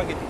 marketing.